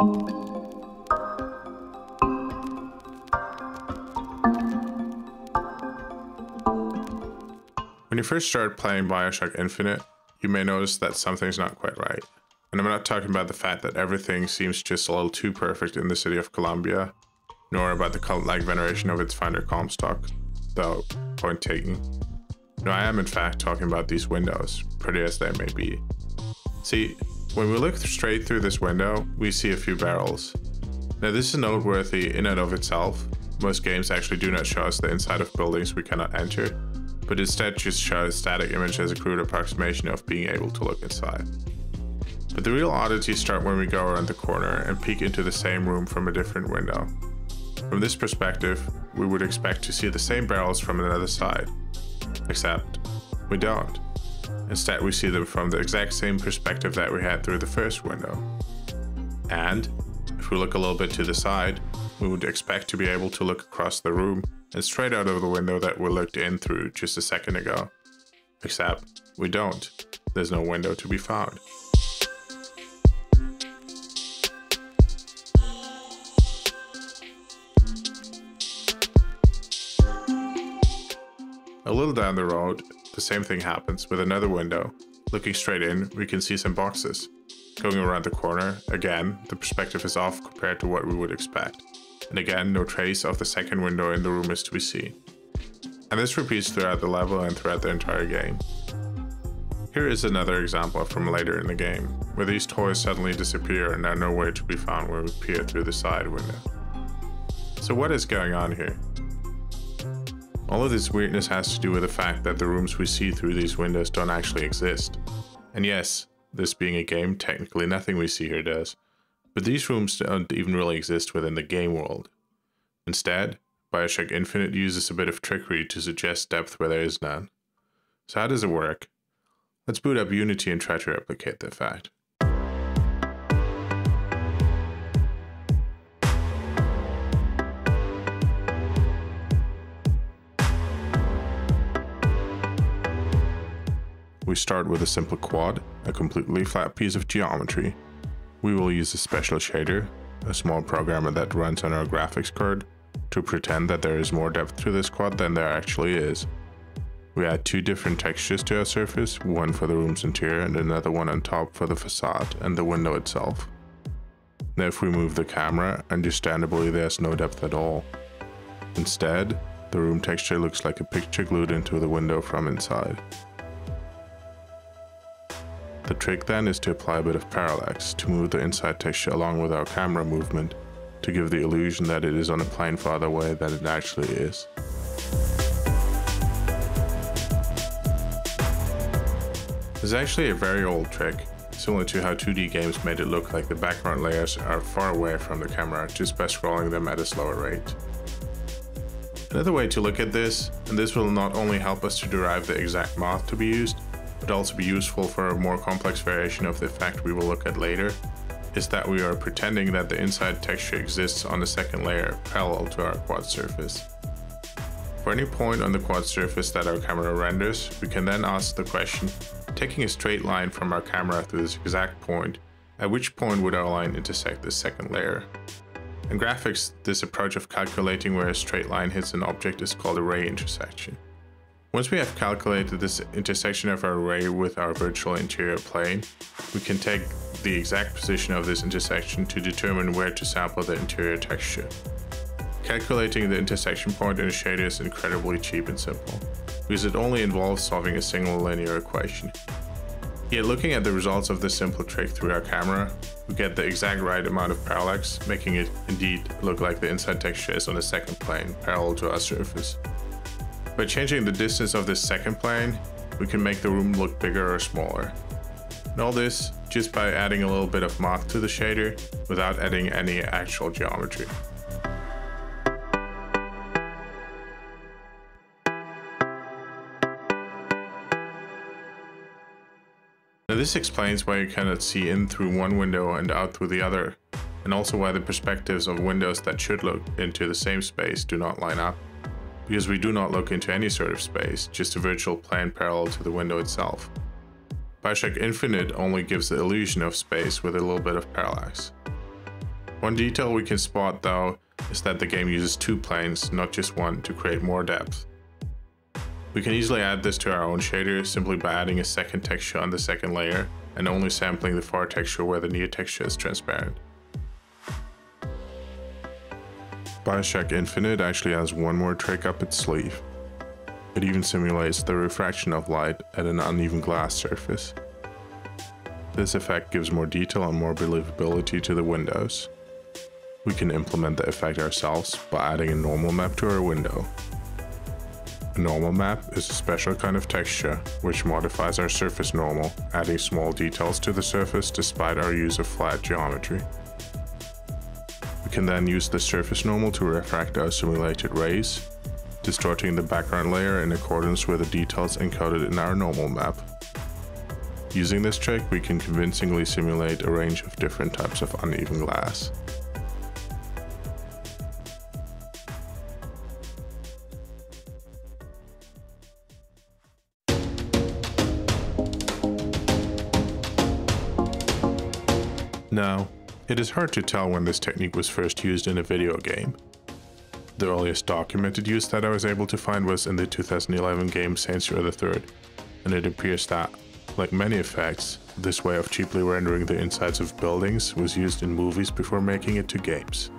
When you first start playing Bioshock Infinite, you may notice that something's not quite right. And I'm not talking about the fact that everything seems just a little too perfect in the city of Columbia, nor about the cult-like veneration of its founder Comstock, though point taken. No, I am in fact talking about these windows, pretty as they may be. See, when we look straight through this window, we see a few barrels. Now this is noteworthy in and of itself. Most games actually do not show us the inside of buildings we cannot enter, but instead just show a static image as a crude approximation of being able to look inside. But the real oddities start when we go around the corner and peek into the same room from a different window. From this perspective, we would expect to see the same barrels from another side, except we don't. Instead, we see them from the exact same perspective that we had through the first window. And, if we look a little bit to the side, we would expect to be able to look across the room and straight out of the window that we looked in through just a second ago. Except, we don't. There's no window to be found. A little down the road, the same thing happens with another window. Looking straight in, we can see some boxes. Going around the corner, again, the perspective is off compared to what we would expect. And again, no trace of the second window in the room is to be seen. And this repeats throughout the level and throughout the entire game. Here is another example from later in the game, where these toys suddenly disappear and are nowhere to be found when we peer through the side window. So what is going on here? All of this weirdness has to do with the fact that the rooms we see through these windows don't actually exist. And yes, this being a game, technically nothing we see here does. But these rooms don't even really exist within the game world. Instead, Bioshock Infinite uses a bit of trickery to suggest depth where there is none. So how does it work? Let's boot up Unity and try to replicate the fact. We start with a simple quad, a completely flat piece of geometry. We will use a special shader, a small programmer that runs on our graphics card, to pretend that there is more depth to this quad than there actually is. We add two different textures to our surface, one for the room's interior and another one on top for the facade and the window itself. Now if we move the camera, understandably there's no depth at all. Instead, the room texture looks like a picture glued into the window from inside. The trick then is to apply a bit of parallax to move the inside texture along with our camera movement to give the illusion that it is on a plane farther away than it actually is. This is actually a very old trick, similar to how 2D games made it look like the background layers are far away from the camera just by scrolling them at a slower rate. Another way to look at this, and this will not only help us to derive the exact math to be used, but also be useful for a more complex variation of the effect we will look at later, is that we are pretending that the inside texture exists on the second layer parallel to our quad surface. For any point on the quad surface that our camera renders, we can then ask the question, taking a straight line from our camera through this exact point, at which point would our line intersect the second layer? In graphics, this approach of calculating where a straight line hits an object is called a ray intersection. Once we have calculated this intersection of our ray with our virtual interior plane, we can take the exact position of this intersection to determine where to sample the interior texture. Calculating the intersection point in a shader is incredibly cheap and simple, because it only involves solving a single linear equation. Yet looking at the results of this simple trick through our camera, we get the exact right amount of parallax, making it indeed look like the inside texture is on a second plane, parallel to our surface. By changing the distance of this second plane, we can make the room look bigger or smaller. And all this just by adding a little bit of math to the shader without adding any actual geometry. Now this explains why you cannot see in through one window and out through the other, and also why the perspectives of windows that should look into the same space do not line up because we do not look into any sort of space, just a virtual plane parallel to the window itself. Bioshock Infinite only gives the illusion of space with a little bit of parallax. One detail we can spot though is that the game uses two planes, not just one, to create more depth. We can easily add this to our own shader simply by adding a second texture on the second layer and only sampling the far texture where the near texture is transparent. Bioshock Infinite actually has one more trick up its sleeve. It even simulates the refraction of light at an uneven glass surface. This effect gives more detail and more believability to the windows. We can implement the effect ourselves by adding a normal map to our window. A normal map is a special kind of texture which modifies our surface normal, adding small details to the surface despite our use of flat geometry. Can then use the surface normal to refract our simulated rays, distorting the background layer in accordance with the details encoded in our normal map. Using this trick, we can convincingly simulate a range of different types of uneven glass. It is hard to tell when this technique was first used in a video game. The earliest documented use that I was able to find was in the 2011 game Saints Row the III, and it appears that, like many effects, this way of cheaply rendering the insides of buildings was used in movies before making it to games.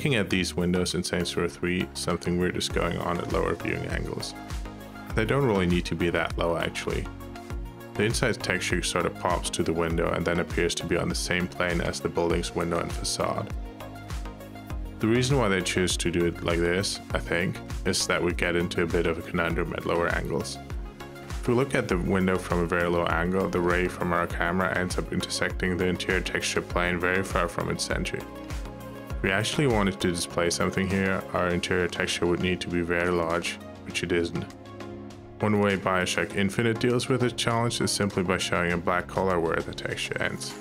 Looking at these windows in Saints Row 3, something weird is going on at lower viewing angles. They don't really need to be that low actually. The inside texture sort of pops to the window and then appears to be on the same plane as the building's window and facade. The reason why they choose to do it like this, I think, is that we get into a bit of a conundrum at lower angles. If we look at the window from a very low angle, the ray from our camera ends up intersecting the interior texture plane very far from its center we actually wanted to display something here, our interior texture would need to be very large, which it isn't. One way Bioshock Infinite deals with this challenge is simply by showing a black color where the texture ends.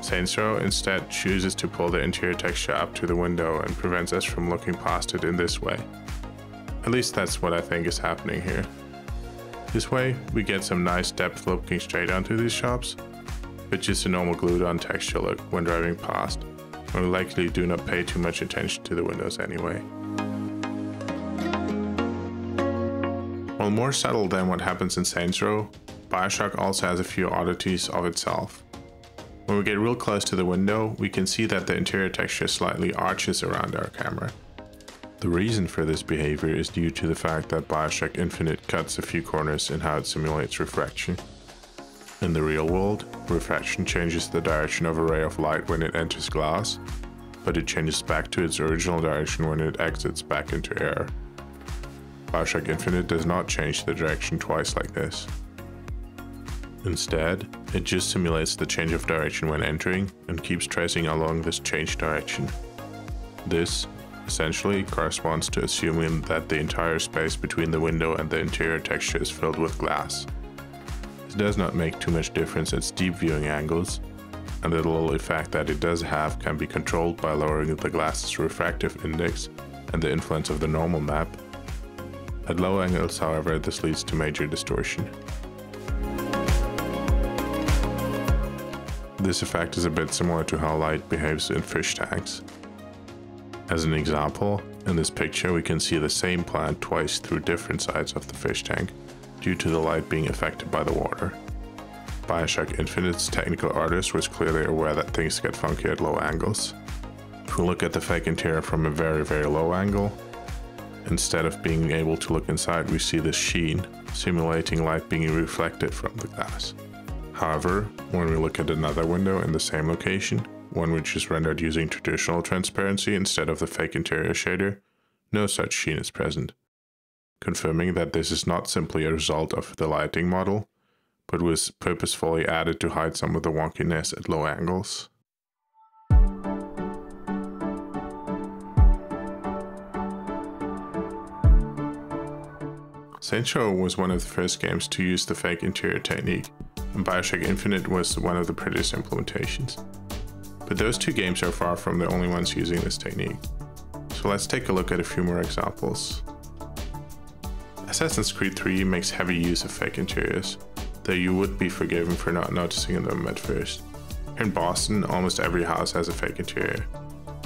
Saints Row instead chooses to pull the interior texture up to the window and prevents us from looking past it in this way. At least that's what I think is happening here. This way, we get some nice depth looking straight onto these shops, but just a normal glued on texture look when driving past or likely do not pay too much attention to the windows anyway. While more subtle than what happens in Saints Row, Bioshock also has a few oddities of itself. When we get real close to the window, we can see that the interior texture slightly arches around our camera. The reason for this behavior is due to the fact that Bioshock Infinite cuts a few corners in how it simulates refraction. In the real world, refraction changes the direction of a ray of light when it enters glass, but it changes back to its original direction when it exits back into air. Bioshock Infinite does not change the direction twice like this. Instead, it just simulates the change of direction when entering and keeps tracing along this changed direction. This, essentially, corresponds to assuming that the entire space between the window and the interior texture is filled with glass. It does not make too much difference at steep viewing angles, and the little effect that it does have can be controlled by lowering the glass's refractive index and the influence of the normal map. At low angles, however, this leads to major distortion. This effect is a bit similar to how light behaves in fish tanks. As an example, in this picture we can see the same plant twice through different sides of the fish tank, due to the light being affected by the water. Bioshock Infinite's technical artist was clearly aware that things get funky at low angles. If we look at the fake interior from a very very low angle, instead of being able to look inside we see this sheen, simulating light being reflected from the glass. However, when we look at another window in the same location, one which is rendered using traditional transparency instead of the fake interior shader, no such sheen is present confirming that this is not simply a result of the lighting model, but was purposefully added to hide some of the wonkiness at low angles. Row was one of the first games to use the fake interior technique, and Bioshock Infinite was one of the prettiest implementations. But those two games are far from the only ones using this technique. So let's take a look at a few more examples. Assassin's Creed 3 makes heavy use of fake interiors, though you would be forgiven for not noticing them at first. In Boston, almost every house has a fake interior.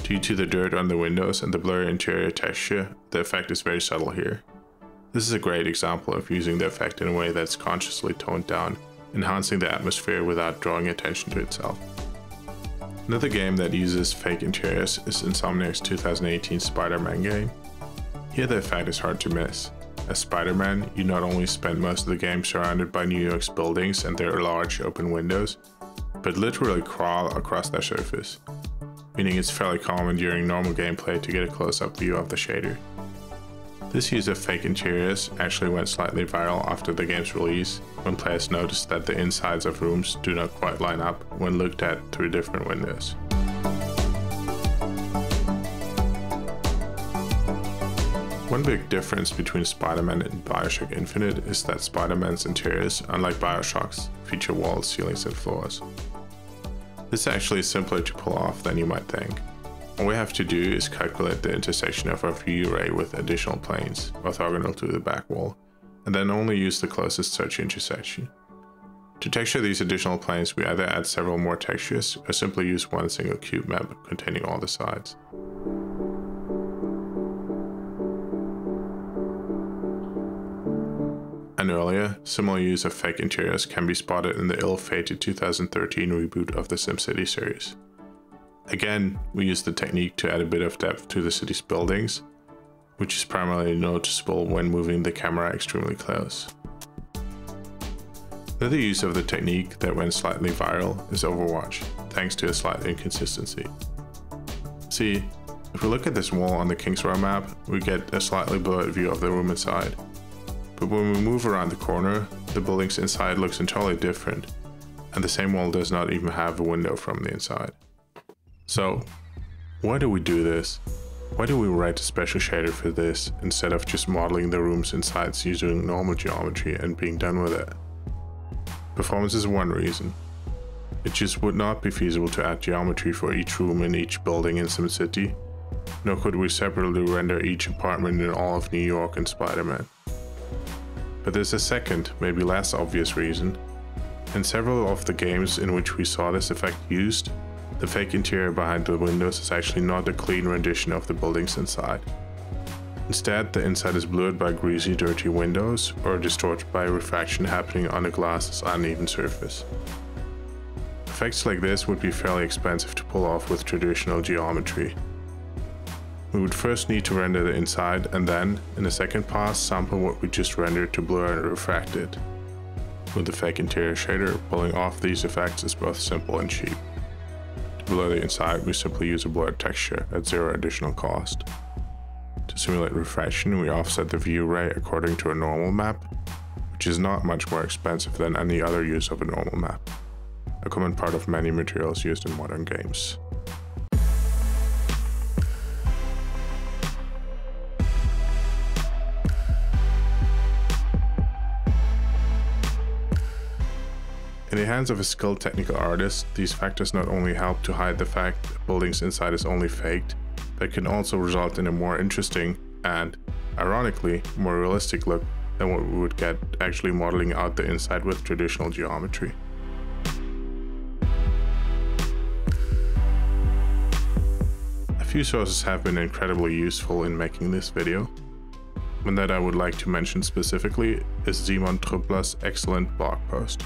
Due to the dirt on the windows and the blurry interior texture, the effect is very subtle here. This is a great example of using the effect in a way that's consciously toned down, enhancing the atmosphere without drawing attention to itself. Another game that uses fake interiors is Insomniac's 2018 Spider-Man game. Here the effect is hard to miss. As Spider-Man, you not only spend most of the game surrounded by New York's buildings and their large open windows, but literally crawl across their surface, meaning it's fairly common during normal gameplay to get a close-up view of the shader. This use of fake interiors actually went slightly viral after the game's release, when players noticed that the insides of rooms do not quite line up when looked at through different windows. One big difference between Spider-Man and Bioshock Infinite is that Spider-Man's interiors, unlike Bioshock's, feature walls, ceilings and floors. This actually is simpler to pull off than you might think. All we have to do is calculate the intersection of our view ray with additional planes, orthogonal to the back wall, and then only use the closest such intersection. To texture these additional planes, we either add several more textures or simply use one single cube map containing all the sides. And earlier, similar use of fake interiors can be spotted in the ill-fated 2013 reboot of the SimCity series. Again, we use the technique to add a bit of depth to the city's buildings, which is primarily noticeable when moving the camera extremely close. Another use of the technique that went slightly viral is Overwatch, thanks to a slight inconsistency. See, if we look at this wall on the Kings Row map, we get a slightly blurred view of the room inside, but when we move around the corner, the building's inside looks entirely different, and the same wall does not even have a window from the inside. So, why do we do this? Why do we write a special shader for this instead of just modeling the rooms inside using normal geometry and being done with it? Performance is one reason. It just would not be feasible to add geometry for each room in each building in SimCity, nor could we separately render each apartment in all of New York in Spider-Man. But there's a second, maybe less obvious reason. In several of the games in which we saw this effect used, the fake interior behind the windows is actually not a clean rendition of the buildings inside. Instead, the inside is blurred by greasy, dirty windows or distorted by refraction happening on the glass's uneven surface. Effects like this would be fairly expensive to pull off with traditional geometry, we would first need to render the inside and then, in the second pass, sample what we just rendered to blur and refract it. With the fake interior shader, pulling off these effects is both simple and cheap. To blur the inside, we simply use a blurred texture at zero additional cost. To simulate refraction, we offset the view ray according to a normal map, which is not much more expensive than any other use of a normal map, a common part of many materials used in modern games. In the hands of a skilled technical artist, these factors not only help to hide the fact that buildings inside is only faked, but can also result in a more interesting and, ironically, more realistic look than what we would get actually modeling out the inside with traditional geometry. A few sources have been incredibly useful in making this video. One that I would like to mention specifically is Simon Trümpler's excellent blog post.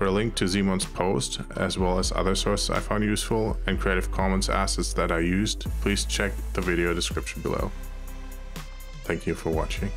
For a link to Simon's post, as well as other sources I found useful and Creative Commons assets that I used, please check the video description below. Thank you for watching.